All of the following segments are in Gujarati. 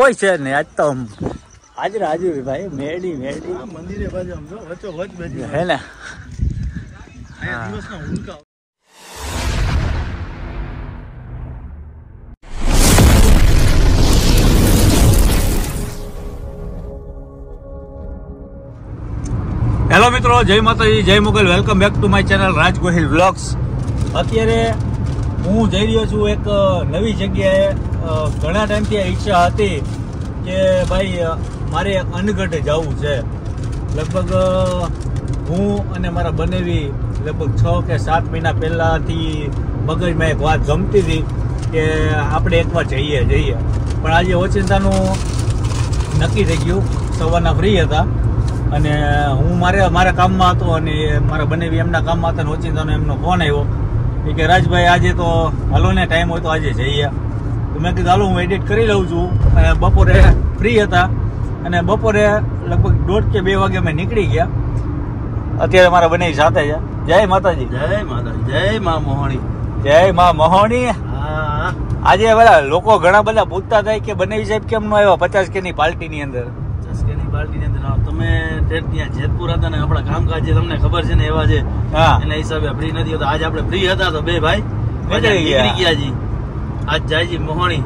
કોઈ છે નહીં આજ તો આમ હાજર હાજર ભાઈ મેડી મેડી મંદિરે બાજુ વચ્ચો વચ હે ને? દિવસના ઉલ્કા. હેલો મિત્રો જય માતાજી જય Mogal. Welcome back to my channel Raj Gohil vlogs. અત્યારે હું જઈ રહ્યો છું એક નવી જગ્યાએ ઘણા ટાઈમથી ઈચ્છા હતી કે ભાઈ મારે અનગઢ જવું છે. લગભગ હું અને મારા બનેવી લગભગ છ કે સાત મહિના પહેલાંથી મગજમાં એક વાત ગમતી હતી કે આપણે એકવાર જઈએ જઈએ. પણ આજે ઓચિંતાનું નક્કી થઈ ગયું. સવારના ફ્રી હતા અને હું મારે, મારા કામમાં હતો અને મારા બનેવી એમના કામમાં હતા ને ઓચિંતાનો એમનો ફોન આવ્યો. કે, રાજભાઈ, આજે તો હલો ને ટાઈમ હોય તો આજે જઈએ. તો મેં કીધું હાલો હું એડિટ કરી લઉં છું. અને બપોરે ફ્રી હતા. અને બપોરે લગભગ દોઢ કે બે વાગે અમે નીકળી ગયા. અત્યારે મારા બંને સાથે છે. જય માતાજી. જય માતાજી. જય મા મોહણી. જય મા મોહણી. હા. આજે બધા લોકો ઘણા બધા પૂછતા થાય કે બનેવી સાહેબ કેમ નો આવ્યા પચાસ કે ની પાર્ટી ની અંદર ચસ્કેની પાર્ટીની અંદર. તમે ત્યાં જેતપુર હતા ને આપણા કામકાજ જે તમને ખબર છે ને એવા છે. હા. એના હિસાબે ફ્રી નથી હોતા. આજે આપણે ફ્રી હતા તો બે ભાઈ. નીકળી ગયા જી. આજ જાય જી મોહણી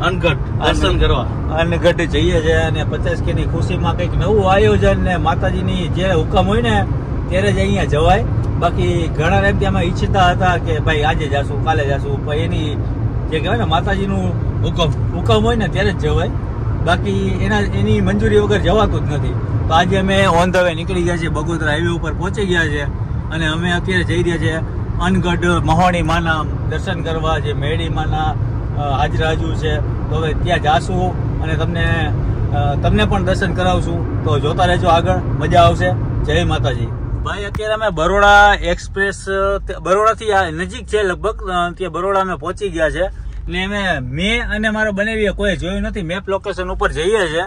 અનગઢ દર્શન કરવા. અનગઢ જઈએ છે અને પચાસ કે ની ખુશીમાં કંઈક નવું આયોજન ને માતાજીની જે હુકમ હોય ને ત્યારે જ અહીંયા જવાય. બાકી ઘણા ટાઈમથી અમે ઈચ્છતા હતા કે ભાઈ આજે જાશું, કાલે જાશું એની જે કહેવાય ને માતાજીનું હુકમ હુકમ હોય ને ત્યારે જ જવાય. બાકી એના, એની મંજૂરી વગર જવાતું જ નથી. તો આજે અમે ઓન ધ વે નીકળી ગયા છીએ બગોદરા હાઈવે ઉપર પહોંચી ગયા છે અને અમે અત્યારે જઈ રહ્યા છીએ. અનગઢ મહોણી દર્શન કરવા જે મેળી માના હાજરાજુ છે, તો હવે ત્યાં જાશું અને તમને તમને પણ દર્શન કરાવશું. તો જોતા રહેજો આગળ. મજા આવશે. જય માતાજી. ભાઈ, અત્યારે અમે બરોડા એક્સપ્રેસ બરોડાથી નજીક છે લગભગ ત્યાં બરોડા અમે પહોંચી ગયા છે. ને અમે મેં અને મારો બનેવીએ કોઈ જોયું નથી. મેપ લોકેશન ઉપર જઈએ છે.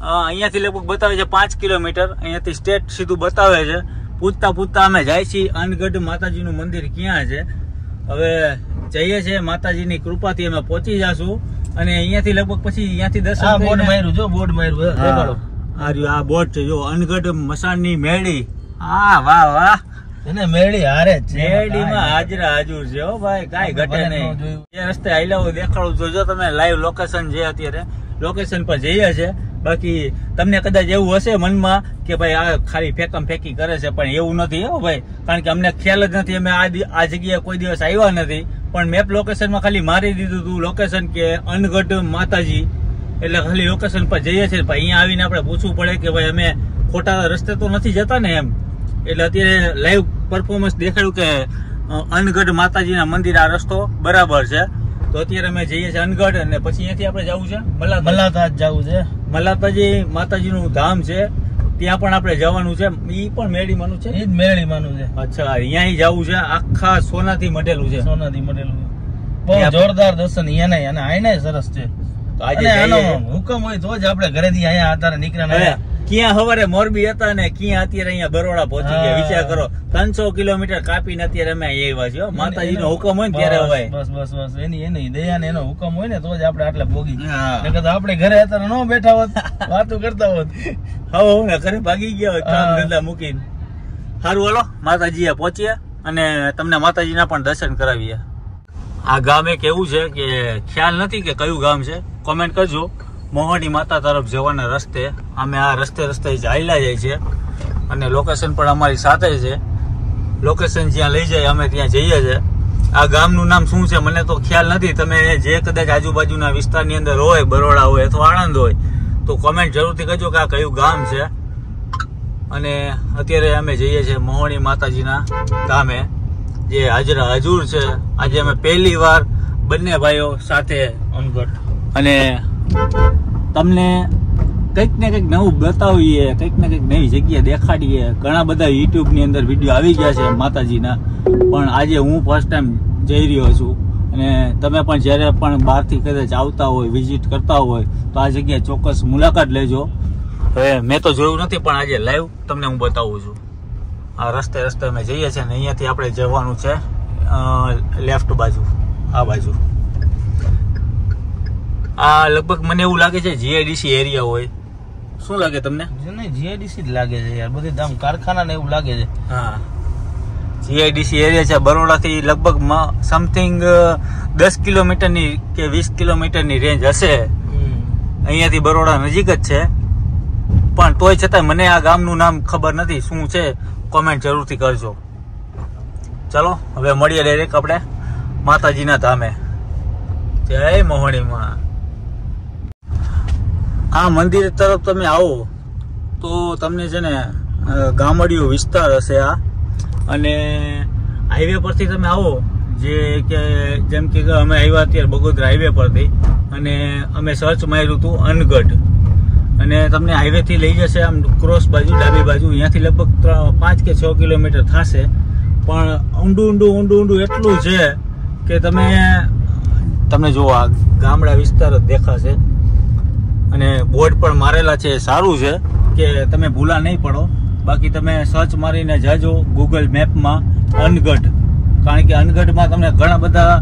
અહીંયાથી લગભગ બતાવે છે પાંચ કિલોમીટર. અહીંયાથી સ્ટેટ સીધું બતાવે છે. પૂછતા પૂછતા અમે જાય છીએ અનગઢ માતાજીનું મંદિર ક્યાં છે? હવે જઈએ છીએ માતાજીની કૃપાથી અમે પહોંચી જશું અને અહીંયાથી લગભગ પછી અહીંયાથી દર્શન બોર્ડ માર્યું જો બોર્ડ માર્યું આ બોટ છે જો અનગઢ મસાણની મેળી. હા વાહ વાહ. એને મેળી હારે જ છે મેડીમાં હાજરા હાજર છે. હો ભાઈ કાઈ ઘટે નહીં. જોયું. રસ્તે હોય દેખાડું જોજો તમે લાઈવ લોકેશન છે અત્યારે. લોકેશન પર જઈએ છે. બાકી તમને કદાચ એવું હશે મનમાં કે ભાઈ આ ખાલી ફેકમ ફેંકી કરે છે, પણ એવું નથી હો ભાઈ. કારણ કે અમને ખ્યાલ જ નથી, અમે આ જગ્યાએ કોઈ દિવસ આવ્યા નથી. પણ મેપ લોકેશનમાં ખાલી મારી દીધું હતું લોકેશન કે અનગઢ માતાજી. એટલે ખાલી લોકેશન પર જઈએ છીએ ભાઈ, અહીંયા આવીને આપણે પૂછવું પડે કે ભાઈ, અમે ખોટા રસ્તે તો નથી જતા ને એમ. એટલે અત્યારે લાઈવ પરફોર્મન્સ દેખાડ્યું કે અનગઢ માતાજીના મંદિર આ રસ્તો બરાબર છે. તો અત્યારે અમે જઈએ છીએ અનગઢ અને પછી અહીંયાથી આપણે જવું છે મલાતા જવું છે? મલાતાજી માતાજીનું ધામ છે. ત્યાં પણ આપણે જવાનું છે. ઈ પણ મેળીમાનું છે એ જ મેળીમાનું છે. અચ્છા અહીંયા જવું છે. આખા સોનાથી મઢેલું છે. સોનાથી છે. બહુ જોરદાર દર્શન અહીંયા અને આઈને સરસ છે. તો આજે હુકમ હોય તો જ આપણે ઘરેથી અહીંયા અત્યારે નીકળ્યા ક્યાં હવારે મોરબી હતા ને ક્યાં અત્યારે અહીંયા બરોડા પહોંચી ગયા? વિચાર કરો ત્રણસો કિલોમીટર કાપીને અત્યારે અમે અહીંયા આવ્યા છીએ. માતાજીનો હુકમ હોય ને ત્યારે હોય બસ બસ બસ. એની એની દયા ને એનો હુકમ હોય ને તો જ આપણે આટલા ભોગી. નકર આપણે ઘરે અત્યારે ન બેઠા હોત વાતો કરતા હોત. હવે હું ઘરે ભાગી ગયા હોય કામ ધંધા મૂકીને. સારું હાલો એ પહોંચીએ અને તમને માતાજીના પણ દર્શન કરાવીએ. આ ગામ એક એવું છે કે ખ્યાલ નથી કે કયું ગામ છે? કોમેન્ટ કરજો. મોહણી માતા તરફ જવાના રસ્તે અમે આ રસ્તે રસ્તે ચાલ્યા જાય છે. અને લોકેશન પણ અમારી સાથે છે. લોકેશન જ્યાં લઈ જાય અમે ત્યાં જઈએ છીએ આ ગામનું નામ શું છે મને તો ખ્યાલ નથી. તમે જે કદાચ આજુબાજુના વિસ્તારની અંદર હોય બરોડા હોય અથવા આણંદ હોય તો કોમેન્ટ જરૂરથી કરજો કે આ કયું ગામ છે. અને અત્યારે અમે જઈએ છીએ મોહણી માતાજીના ગામે જે હાજરા હજુર છે. આજે અમે પહેલી વાર બંને ભાઈઓ સાથે અનગઢ. અને તમને કંઈક ને કંઈક નવું બતાવીએ, કંઈક ને કંઈક નવી જગ્યા દેખાડીએ. ઘણા બધા યુટ્યુબની અંદર વીડિયો આવી ગયા છે માતાજીના. પણ આજે હું ફર્સ્ટ ટાઈમ જઈ રહ્યો છું. અને તમે પણ જ્યારે પણ બહારથી કદાચ આવતા હોય વિઝિટ કરતા હોય, તો આ જગ્યાએ ચોક્કસ મુલાકાત લેજો. હવે મેં તો જોયું નથી, પણ આજે લાઈવ તમને હું બતાવું છું. આ રસ્તે રસ્તે અમે જઈએ છીએ અને અહીંયાથી આપણે જવાનું છે લેફ્ટ બાજુ, આ બાજુ. આ લગભગ મને એવું લાગે છે જીઆઈડીસી એરિયા હોય. શું લાગે તમને? જીઆઈડીસી જ લાગે છે યાર. બધી આમ કારખાના ને એવું લાગે છે. હા. જીઆઈડીસી એરિયા છે બરોડાથી લગભગ સમથિંગ દસ કિલોમીટરની કે વીસ કિલોમીટરની રેન્જ હશે. અહીંયાથી બરોડા નજીક જ છે. પણ તોય છતાંય મને આ ગામનું નામ ખબર નથી. શું છે? કોમેન્ટ જરૂરથી કરજો. ચલો હવે મળીએ ડાયરેક્ટ આપણે. માતાજીના ધામે. જય મોહણીમાં આ મંદિર તરફ તમે આવો તો તમને છે ને અ, ગામડિયું વિસ્તાર હશે આ. અને હાઈવે પરથી તમે આવો જે કે જેમ કે અમે આવ્યા અત્યારે બગોદરા હાઈવે પરથી અને અમે સર્ચ માર્યું હતું અનગઢ. અને તમને હાઈવેથી લઈ જશે આમ ક્રોસ બાજુ ડાબી બાજુ અહીંયાથી લગભગ ત્રણ- પાંચ કે છ કિલોમીટર થશે. પણ ઊંડું ઊંડું ઊંડું ઊંડું એટલું છે કે તમે તમને જો આ ગામડા વિસ્તાર જ દેખાશે. અને બોર્ડ પણ મારેલા છે સારું છે કે તમે ભૂલા નહીં પડો. બાકી તમે સર્ચ મારીને જાજો ગૂગલ મેપમાં અનગઢ. કારણ કે અનગઢમાં તમને ઘણા બધા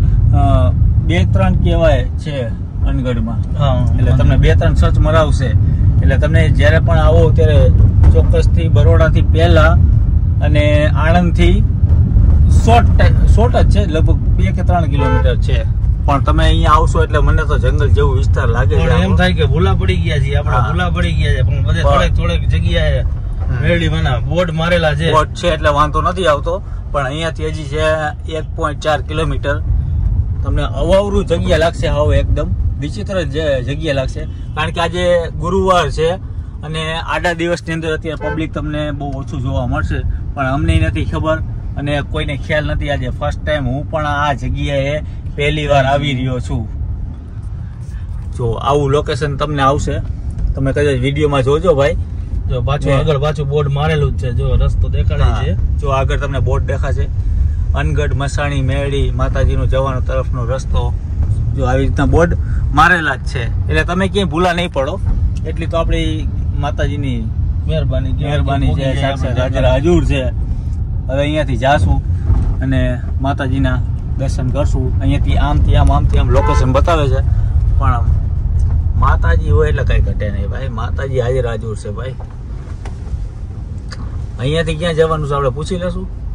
બે ત્રણ કહેવાય છે અનગઢમાં. હા એટલે તમને બે ત્રણ સર્ચ મરાવશે. એટલે તમને જ્યારે પણ આવો ત્યારે ચોક્કસથી બરોડાથી પહેલાં અને આણંદથી શોર્ટ શોર્ટ જ છે લગભગ બે કે ત્રણ કિલોમીટર છે. પણ તમે અહીંયા આવશો એટલે મને તો જંગલ જેવું વિસ્તાર લાગે છે એમ થાય કે ભૂલા પડી ગયા છે આપણે ભૂલા પડી ગયા છે પણ બધે થોડેક થોડેક જગ્યાએ. મેરડી બના બોર્ડ મારેલા છે. બોર્ડ છે એટલે વાંધો નથી આવતો પણ અહીંયાથી હજી છે એક પોઈન્ટ ચાર કિલોમીટર. તમને અવાવરું જગ્યા લાગશે આવો એકદમ. વિચિત્ર જગ્યા લાગશે. કારણ કે આજે ગુરુવાર છે અને આડા દિવસની અંદર અત્યારે પબ્લિક તમને બહુ ઓછું જોવા મળશે. પણ અમને નથી ખબર અને કોઈને ખ્યાલ નથી આજે. ફર્સ્ટ ટાઈમ હું પણ આ જગ્યાએ પહેલી વાર આવી રહ્યો છું. જો આવું લોકેશન તમને આવશે તમે કદાચ વિડીયોમાં જોજો ભાઈ. જો પાછું આગળ પાછું બોર્ડ મારેલું જ છે જો રસ્તો દેખાડે છે. જો આગળ તમને બોર્ડ દેખાશે. અનગઢ મસાણી મેળી માતાજીનો જવાનો તરફનો રસ્તો. જો આવી રીતના બોર્ડ મારેલા જ છે. એટલે તમે ક્યાંય ભૂલા નહીં પડો. એટલી તો આપણી માતાજીની મહેરબાની મહેરબાની છે સાક્ષાત હાજર હજુર છે. હવે અહીંયાથી જાશું અને માતાજીના દર્શન કરશું. અહીંયાથી આમથી આમ આમથી આમ લોકેશન બતાવે છે. પણ આમ માતાજી હોય એટલે કઈ ઘટે નહીં ભાઈ. માતાજી હાજર હાજર છે ભાઈ. અહીંયાથી ક્યાં જવાનું છે આપણે પૂછી લેશું?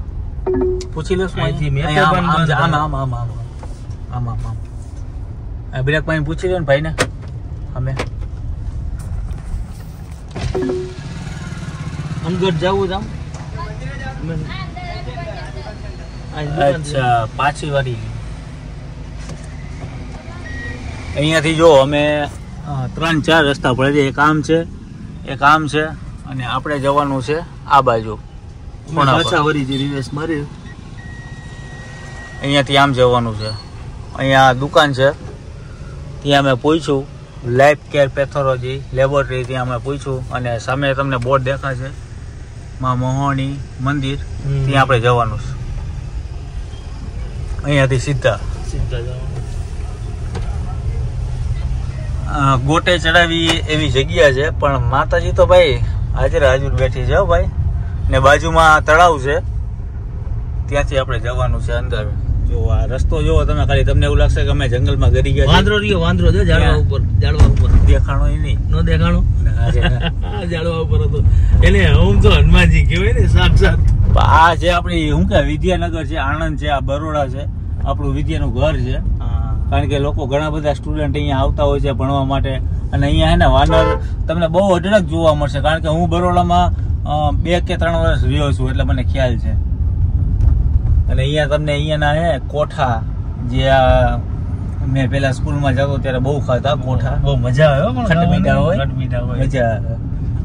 પૂછી લેશું અહીંથી આમ- આમ આમ આમ આમ આમ આમ આમ બ્રેક પાણી પૂછી લો ને ભાઈને. અમે. અનગઢ જવું છે આમ. અચ્છા પાછી વાળી. અહીંયાથી જો અમે ત્રણ ચાર રસ્તા પડે છે. એક આમ છે એક આમ છે અને આપણે જવાનું છે આ બાજુ અહીંયાથી આમ જવાનું છે. અહીંયા દુકાન છે. ત્યાં અમે પૂછ્યું લાઈફ કેર પેથોલોજી લેબોરેટરી ત્યાં અમે પૂછ્યું અને સામે તમને બોર્ડ દેખાશે. માં મોહણી મંદિર ત્યાં આપણે જવાનું છે. અહીંયાથી સીધા. ગોટે ચડાવી એવી જગ્યા છે પણ માતાજી તો ભાઈ આજે હાજર બેઠી છે ભાઈ. ને બાજુમાં તળાવ છે. ત્યાંથી આપણે જવાનું છે અંદર. જો આ રસ્તો જોવો તમે ખાલી તમને એવું લાગશે કે અમે જંગલમાં ગરી ગયા. વાંદરો રહ્યો વાંદરો છે ઝાડવા ઉપર ઝાડવા ઉપર. દેખાણો એ નહીં. નો દેખાણો. ઝાડવા ઉપર હતો. એટલે હું તો હનુમાનજી કહેવાય ને સાક્ષાત. આ છે આપણી શું કે વિદ્યાનગર છે આણંદ છે આ બરોડા છે આપણું વિદ્યાનું ઘર છે. કારણ કે લોકો ઘણા બધા સ્ટુડન્ટ અહીંયા આવતા હોય છે ભણવા માટે. અને અહીંયા હે ને વાનર તમને બહુ અઢળક જોવા મળશે. કારણ કે હું બરોડામાં બે કે ત્રણ વર્ષ રહ્યો છું એટલે મને ખ્યાલ છે. અને અહીંયા તમને અહીંયાના હે કોઠા જે આ મેં પેલા સ્કૂલમાં જતો ત્યારે બહુ ખાતા કોઠા. બહુ મજા આવે પણ હોય. મજા આવે.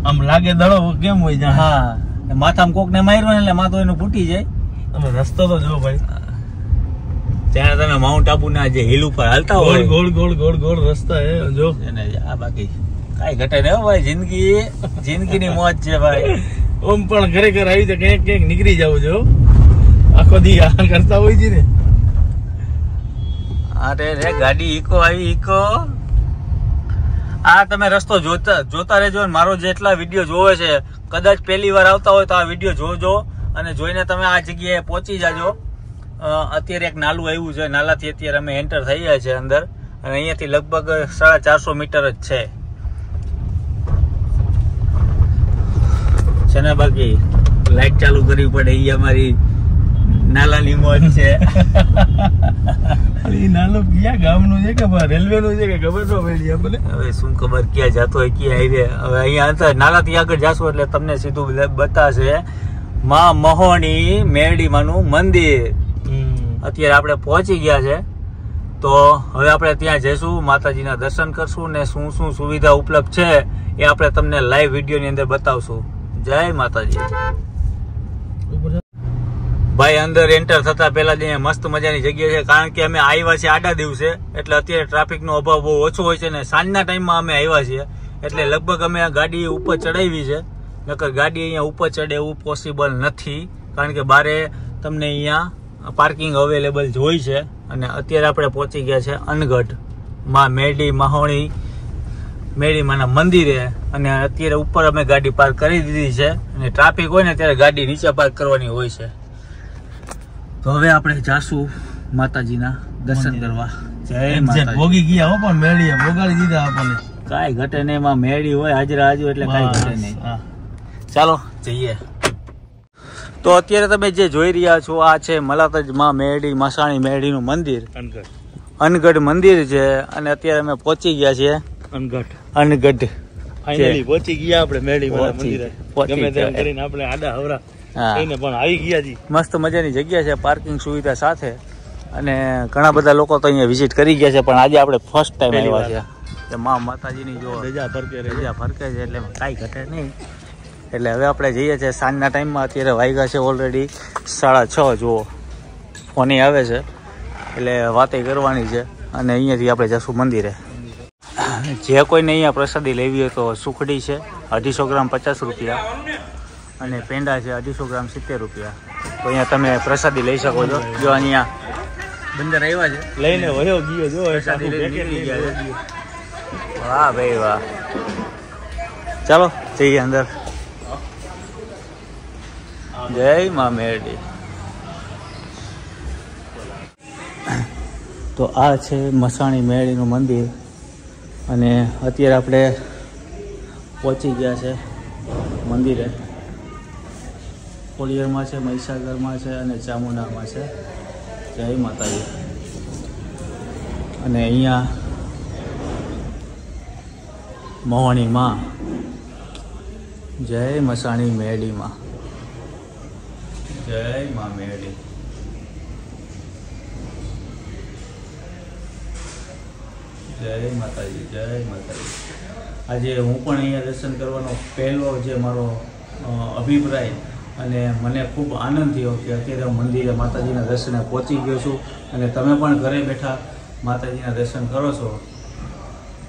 આમ લાગે દડો કેમ હોય હા. માથામાં કોક ને માર્યો એટલે માથું એનું ફૂટી જાય. તમે રસ્તો તો જો ભાઈ. ત્યાં તમે માઉન્ટ આબુ ના જે હિલ ઉપર હાલતા હોય. ગોળ ગોળ ગોળ ગોળ રસ્તા હે જો. એને આ બાકી કઈ ઘટે ને ભાઈ જિંદગી જિંદગીની મોજ છે ભાઈ. ઓમ પણ ખરેખર આવી રીતે ક્યાંક ક્યાંક નીકળી જાવ જો આખો દી આ કરતા હોય છે ને. અરે રે ગાડી ઈકો આવી ઈકો. આ તમે રસ્તો જોતા જોતા રહેજો ને મારો જેટલા વીડિયો જોવે છે કદાચ પહેલી વાર આવતા હોય તો આ વીડિયો જોજો અને જોઈને તમે આ જગ્યાએ પહોંચી જાજો. અત્યારે એક નાલું આવ્યું છે. નાલાથી અત્યારે અમે એન્ટર થઈ ગયા છે અંદર. અને અહીંયાથી લગભગ સાડા ચારસો મીટર જ છે. છે ને બાકી લાઈટ ચાલુ કરવી પડે એ અમારી નાલાની મોજ છે. એ ક્યાં ગામનું છે કે રેલવે નું છે કે ખબર ન પડી આપણને હવે શું ખબર ક્યાં જતો હોય ક્યાં હાઈવે હવે અહીંયા અંતર નાલાથી આગળ જાશો એટલે તમને સીધું બતાશે. માં મહોણી મેરડીમાનું મંદિર. અત્યારે આપણે પહોંચી ગયા છે. તો હવે આપણે ત્યાં જઈશું માતાજીના દર્શન કરશું ને શું શું સુવિધા ઉપલબ્ધ છે એ આપણે તમને લાઈવ વિડીયોની અંદર બતાવશું. જય માતાજી. ભાઈ અંદર એન્ટર થતા પહેલા જ અહીંયા મસ્ત મજાની જગ્યા છે. કારણ કે અમે આવ્યા છીએ આડા દિવસે, એટલે અત્યારે ટ્રાફિકનો અભાવ બહુ ઓછો હોય છે ને સાંજના ટાઈમમાં અમે આવ્યા છીએ. એટલે લગભગ અમે આ ગાડી ઉપર ચડાવી છે. નકર ગાડી અહીંયા ઉપર ચડે એવું પોસિબલ નથી. કારણ કે બારે તમને અહીંયા પાર્કિંગ અવેલેબલ જોઈ છે. અને અત્યારે આપણે પહોંચી ગયા છે અનગઢ. માં માહોણી, મેડી માના મંદિરે. અને અત્યારે ઉપર અમે ગાડી પાર્ક કરી દીધી છે. અને ટ્રાફિક હોય ને ત્યારે ગાડી નીચે પાર્ક કરવાની હોય છે. તો હવે આપણે જાશું માતાજીના દર્શન કરવા. જય એક્ઝેક્ટ ભોગી ગયા હો પણ મેળીએ. ભોગાડી દીધા આપણને. કાંઈ ઘટે નહીં એમાં મેળી હોય હાજરા હાજર એટલે કાંઈ ઘટે નહીં. ચાલો જઈએ. તો અત્યારે તમે જે જોઈ રહ્યા છો આ છે મલાતજમાં મેરડી મસાણી મેરડીનું મંદિર. અનગઢ. મંદિર છે અને અત્યારે અમે પહોંચી ગયા છીએ. અનગઢ. અનગઢ. ફાઇનલી પહોંચી ગયા આપણે મેળી મંદિરે. પહોંચી ગમે તેમ કરીને આપણે આડા હવરા થઈને પણ આવી ગયા જી. મસ્ત મજાની જગ્યા છે પાર્કિંગ સુવિધા સાથે. અને ઘણા બધા લોકો તો અહીંયા વિઝિટ કરી ગયા છે પણ આજે આપણે ફર્સ્ટ ટાઈમ આવ્યા છે. મા માતાજીની જો રજા ફરકે રજા ફરકે છે એટલે કાંઈ ઘટે નહીં. એટલે હવે આપણે જઈએ છીએ સાંજના ટાઈમમાં અત્યારે વાગ્યા છે ઓલરેડી સાડા છ જુઓ. ફોની આવે છે એટલે વાતે કરવાની છે. અને અહીંયાથી આપણે જશું મંદિરે. જે કોઈને અહીંયા પ્રસાદી લેવી હોય તો સુખડી છે અઢીસો ગ્રામ પચાસ રૂપિયા. અને પેંડા છે અઢીસો ગ્રામ સિત્તેર રૂપિયા. તો અહીંયા તમે પ્રસાદી લઈ શકો છો. જો અહીંયા બંદર આવ્યા છે. લઈને વયો ગયો જો પ્રસાદી ગયા છે. વાહ ભાઈ વાહ. ચાલો જઈએ અંદર. જય મા મેરડી. તો આ છે મસાણી મેરડીનું મંદિર. અને અત્યારે આપણે પહોંચી ગયા છે મંદિરે. કોળિયરમાં છે, મહીસાગરમાં છે અને ચામુંડામાં છે. જય માતાજી. અને અહીંયા મોહણીમાં, જય મસાણી મેડીમાં. જય મા મેરડી જય માતાજી જય માતાજી. આજે હું પણ અહીંયા દર્શન કરવાનો પહેલો જે મારો અભિપ્રાય અને મને ખૂબ આનંદ થયો કે અત્યારે હું મંદિરે માતાજીના દર્શને પહોંચી ગયો છું. અને તમે પણ ઘરે બેઠા માતાજીના દર્શન કરો છો.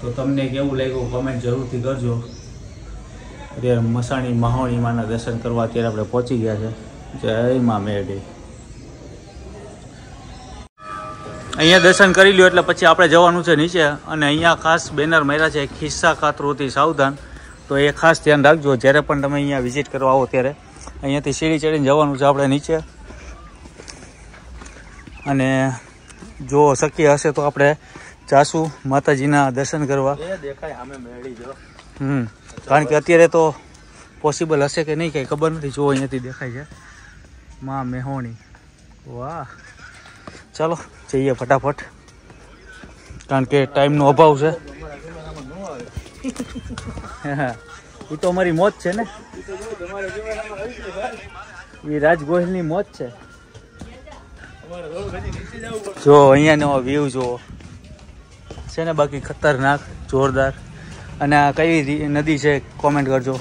તો તમને કેવું લાગ્યું કમેન્ટ જરૂરથી કરજો. અત્યારે મસાણી મહાવણી માના દર્શન કરવા અત્યારે આપણે પહોંચી ગયા છે. જય મા મેરડી. અહીંયા દર્શન કરી લ્યો એટલે પછી આપણે જવાનું છે નીચે. અને અહીંયા ખાસ બેનર માર્યા છે ખિસ્સા કાતરોથી સાવધાન. તો એ ખાસ ધ્યાન રાખજો. જ્યારે પણ તમે અહીંયા વિઝિટ કરવા આવો ત્યારે. અહીંયાથી સીડી ચડીને જવાનું છે આપણે નીચે. અને જો શક્ય હશે તો આપણે જાશું માતાજીના દર્શન કરવા. હમ. કારણ કે અત્યારે તો પોસિબલ હશે કે નહીં કંઈ ખબર નથી. જો અહીંયાથી દેખાય છે. માં મેહોણી. વાહ. ચાલો જઈએ ફટાફટ. કારણ કે ટાઈમનો અભાવ છે. એ તો અમારી મોત છે ને. એ રાજ ગોહિલની મોત છે. જો અહીંયાનો વ્યૂ જુઓ. છે ને બાકી ખતરનાક, જોરદાર. અને આ કઈ નદી છે કોમેન્ટ કરજો.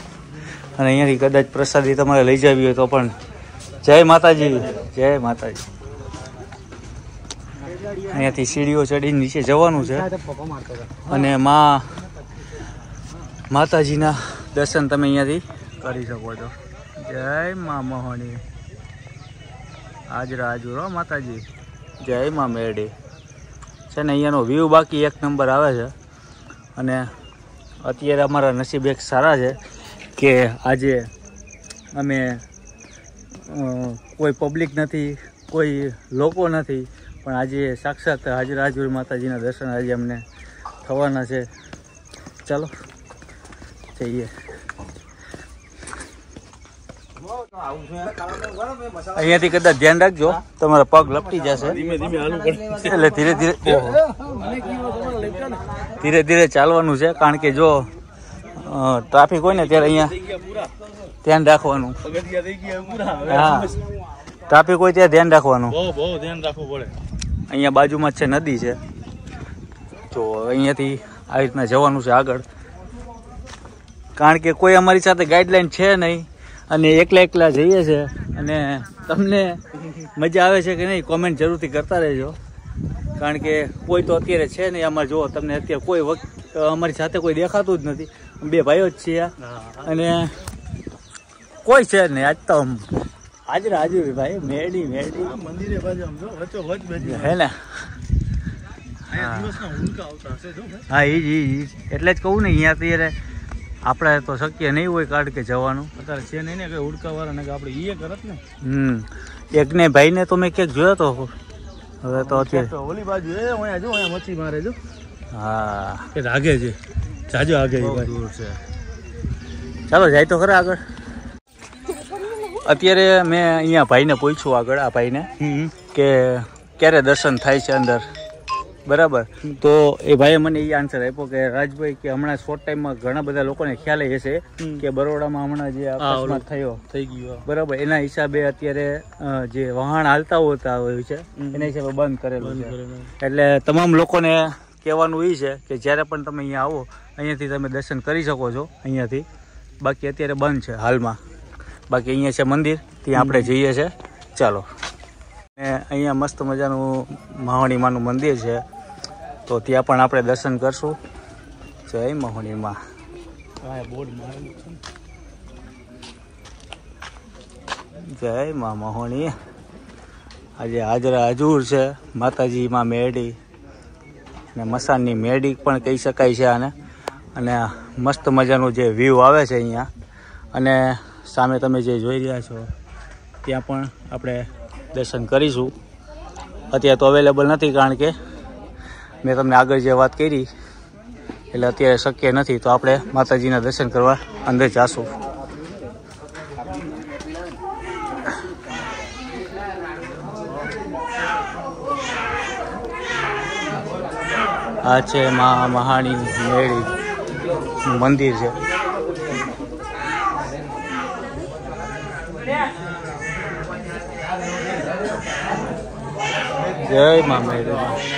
અને અહીંયાથી કદાચ પ્રસાદી તમારે લઈ જવી હોય તો પણ. જય માતાજી જય માતાજી. અહીંયાથી સીડીઓ ચડીને નીચે જવાનું છે. અને મા, માતાજીના દર્શન તમે અહીંયાથી કરી શકો છો. જય મા મોહણી હાજરા હાજર હો માતાજી. જય મા મેરડી. છે ને અહીંયાનો વ્યૂ બાકી એક નંબર આવે છે. અને અત્યારે અમારા નસીબ એક સારા છે કે આજે અમે કોઈ પબ્લિક નથી, કોઈ લોકો નથી, પણ આજે સાક્ષાત હાજર હાજુર માતાજીના દર્શન આજે અમને થવાના છે. ચાલો, જઈએ. અહીંયાથી કદાચ ધ્યાન રાખજો. તમારા પગ લપટી જશે. ધીમે ધીમે એટલે ધીરે ધીરે ધીરે ધીરે ચાલવાનું છે કારણ કે જો ટ્રાફિક હોય ને ત્યારે અહીંયા ધ્યાન રાખવાનું. હા. ટ્રાફિક હોય ત્યારે ધ્યાન રાખવાનું. બહુ બહુ ધ્યાન રાખવું પડે. અહીંયા બાજુમાં છે નદી છે. તો અહીંયાથી આવી રીતના જવાનું છે આગળ. કારણ કે કોઈ અમારી સાથે ગાઈડલાઈન છે નહીં. અને એકલા એકલા જઈએ છે. અને તમને મજા આવે છે કે નહીં કોમેન્ટ જરૂરથી કરતા રહેજો. કારણ કે કોઈ તો અત્યારે છે નહીં અમારે જુઓ તમને અત્યારે કોઈ વખત અમારી સાથે કોઈ દેખાતું જ નથી. બે ભાઈઓ જ છીએ. અને કોઈ છે નહીં આજ તો આમ હાજર હાજર ભાઈ મેડી મેડી મંદિરે બાજુ આમ જો વચ્ચો વચ બેઠી હે ને? હા એ જ. એટલે જ કહું ને અહીંયા અત્યારે આપણે તો શક્ય નહીં હોય કાર્ડ કે જવાનું. અત્યારે છે નહીં ને કે ઉડકાવાળા કે આપણે ઈએ કરત ને? હમ. એકને ભાઈને તો મેં ક્યાંક જોયો તો હવે તો અત્યારે ઓલી બાજુ એ અહીંયા જો અહીંયા મચ્છી મારે જો. હા. કે આગે છે. જાજો આગે દૂર છે. ચાલો જાય તો ખરા આગળ. અત્યારે મેં અહીંયા ભાઈને પૂછ્યું આગળ આ ભાઈને કે ક્યારે દર્શન થાય છે અંદર? બરાબર. તો એ ભાઈએ મને એ આન્સર આપ્યો કે રાજભાઈ કે હમણાં શોર્ટ ટાઈમમાં ઘણા બધા લોકોને ખ્યાલ હશે. કે બરોડામાં હમણાં જે અકસ્માત થયો. થઈ ગયો બરાબર. એના હિસાબે અત્યારે જે વહાણ હાલતા હોતા હોય છે એના હિસાબે બંધ કરેલું છે. એટલે તમામ લોકોને કહેવાનું એ છે કે જ્યારે પણ તમે અહીંયા આવો અહીંયાથી તમે દર્શન કરી શકો છો અહીંયાથી. બાકી અત્યારે બંધ છે હાલમાં. બાકી અહીંયા છે મંદિર ત્યાં આપણે જઈએ છે. ચાલો. ને અહીંયા મસ્ત મજાનું માવણીમાનું મંદિર છે. તો ત્યાં પણ આપણે દર્શન કરશું. જય ને. જય મા મહોણી આજે હાજરા હજુર છે, માતાજીમાં મેડી અને મસાનની મેડી પણ કહી શકાય છે આને. અને મસ્ત મજાનું જે વ્યૂ આવે છે અહીંયા. અને સામે તમે જે જોઈ રહ્યા છો, ત્યાં પણ આપણે દર્શન કરીશું. અત્યારે તો અવેલેબલ નથી કારણ કે મેં તમને આગળ જે વાત કરી, એટલે અત્યારે શક્ય નથી, તો આપણે માતાજીના દર્શન કરવા અંદર જાશું. આ છે મા મહાણી મેળી. મંદિર છે. જય મા મેળી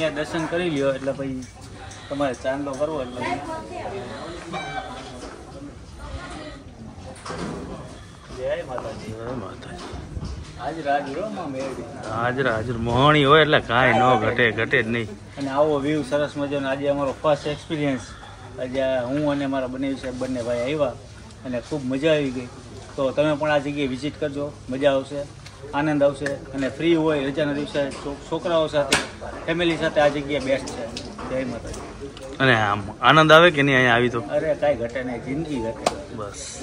અહીંયા દર્શન કરી લ્યો એટલે પછી તમારે ચાંદલો કરવો એટલે. જય માતાજી. જય માતાજી. હાજર હાજર મોહણી હોય એટલે કાંઈ ન ઘટે ઘટે જ નહીં. અને આવો વ્યૂ સરસ મજાનો. આજે અમારો ફર્સ્ટ એક્સપિરિયન્સ આજે હું અને મારા બંને સાહેબ બંને ભાઈ આવ્યા અને ખૂબ મજા આવી ગઈ. તો તમે પણ આ જગ્યાએ વિઝિટ કરજો. મજા આવશે. આનંદ આવશે અને ફ્રી હોય રજાના દિવસે છોકરાઓ સાથે ફેમિલી સાથે આ જગ્યા બેસ્ટ છે. જય માતાજી. અને આમ આનંદ આવે કે નહીં અહીંયા આવી તો? અરે કાંઈ ઘટે નહીં જિંદગી ઘટે. બસ.